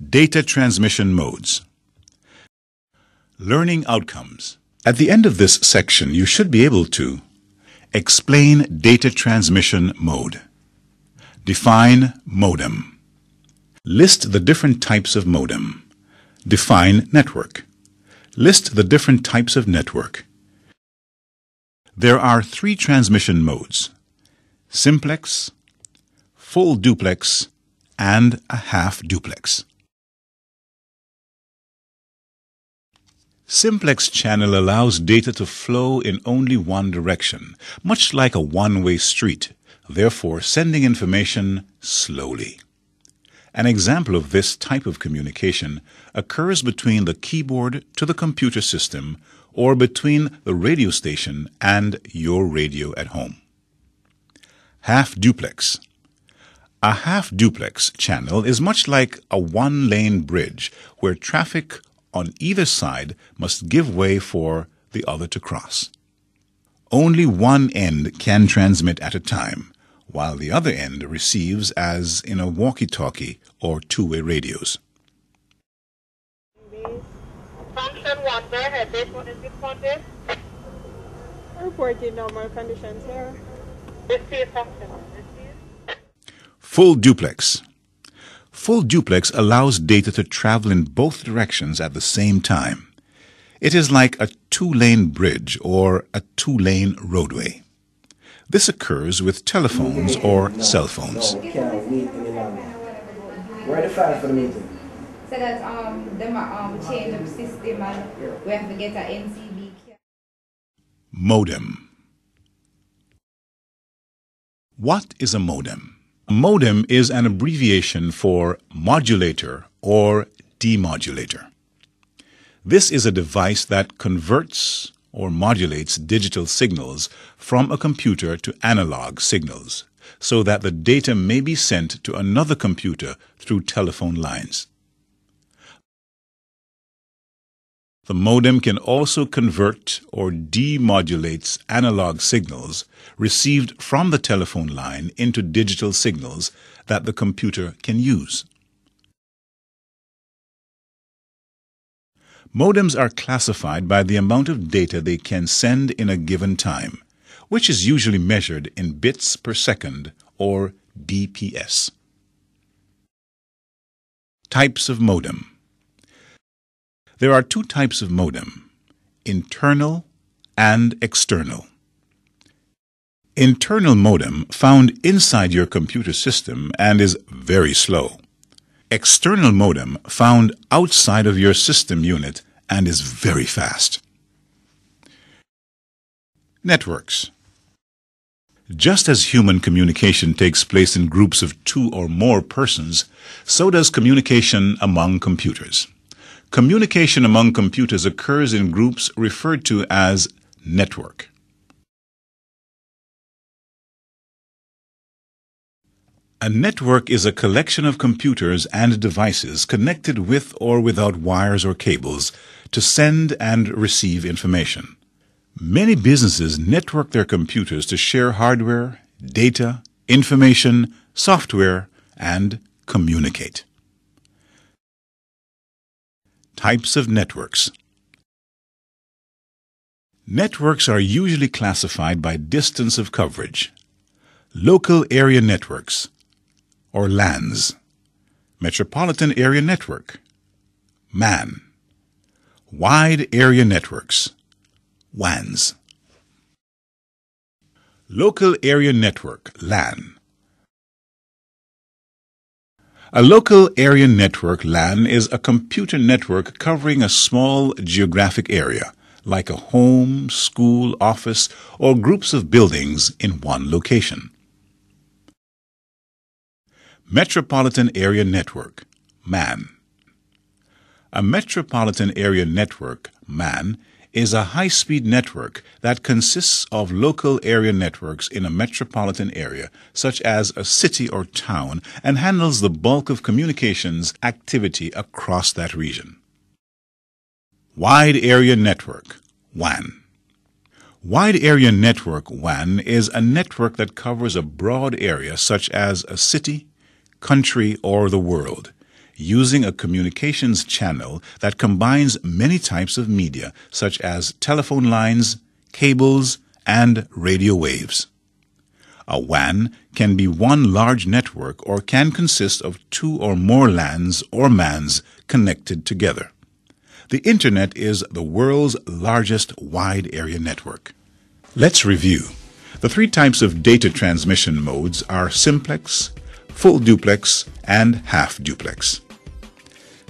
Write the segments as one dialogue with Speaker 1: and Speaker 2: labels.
Speaker 1: Data transmission modes. Learning outcomes. At the end of this section, you should be able to explain data transmission mode, define modem, list the different types of modem, define network, list the different types of network. There are three transmission modes, simplex, full duplex, and a half duplex. Simplex channel allows data to flow in only one direction, much like a one-way street, therefore sending information slowly. An example of this type of communication occurs between the keyboard to the computer system or between the radio station and your radio at home. Half duplex. A half duplex channel is much like a one-lane bridge where traffic on either side must give way for the other to cross. Only one end can transmit at a time, while the other end receives as in a walkie-talkie or two-way radios.
Speaker 2: Function one, go ahead. This one is responded.
Speaker 3: Reporting normal conditions here.
Speaker 2: Receive function.
Speaker 1: Full duplex. Full duplex allows data to travel in both directions at the same time. It is like a two-lane bridge or a two-lane roadway. This occurs with telephones or cell phones.
Speaker 4: Can't wait any longer. Where the file for the meeting?
Speaker 5: So that um them um change up system and we have to get a NCB.
Speaker 1: Modem. What is a modem? Modem is an abbreviation for modulator or demodulator. This is a device that converts or modulates digital signals from a computer to analog signals so that the data may be sent to another computer through telephone lines. The modem can also convert or demodulates analog signals received from the telephone line into digital signals that the computer can use. Modems are classified by the amount of data they can send in a given time, which is usually measured in bits per second or BPS. Types of modem. There are two types of modem, internal and external. Internal modem found inside your computer system and is very slow. External modem found outside of your system unit and is very fast. Networks. Just as human communication takes place in groups of two or more persons, so does communication among computers. Communication among computers occurs in groups referred to as network. A network is a collection of computers and devices connected with or without wires or cables to send and receive information. Many businesses network their computers to share hardware, data, information, software, and communicate. Types of networks. Networks are usually classified by distance of coverage. Local area networks, or LANs. Metropolitan area network, MAN. Wide area networks, WANs. Local area network, LAN. A local area network LAN is a computer network covering a small geographic area, like a home, school, office, or groups of buildings in one location. Metropolitan Area Network, MAN. A metropolitan area network, MAN, is a high-speed network that consists of local area networks in a metropolitan area, such as a city or town, and handles the bulk of communications activity across that region. Wide Area Network, WAN. Wide Area Network, WAN, is a network that covers a broad area such as a city, country, or the world. Using a communications channel that combines many types of media, such as telephone lines, cables, and radio waves. A WAN can be one large network or can consist of two or more LANs or MANs connected together. The Internet is the world's largest wide area network. Let's review. The three types of data transmission modes are simplex, full duplex, and half duplex.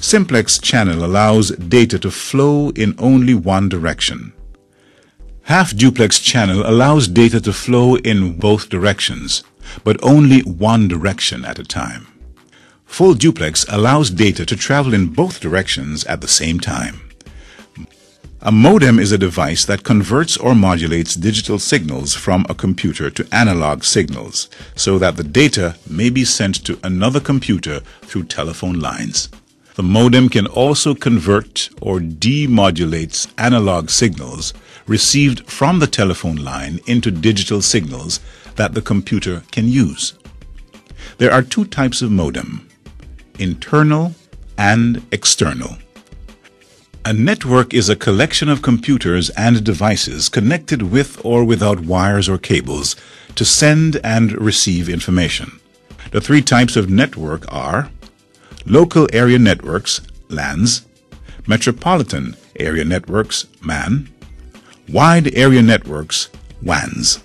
Speaker 1: Simplex channel allows data to flow in only one direction. Half duplex channel allows data to flow in both directions, but only one direction at a time. Full duplex allows data to travel in both directions at the same time. A modem is a device that converts or modulates digital signals from a computer to analog signals so that the data may be sent to another computer through telephone lines. The modem can also convert or demodulates analog signals received from the telephone line into digital signals that the computer can use. There are two types of modem, internal and external. A network is a collection of computers and devices connected with or without wires or cables to send and receive information. The three types of network are local area networks, LANs, metropolitan area networks, MAN, wide area networks, WANs.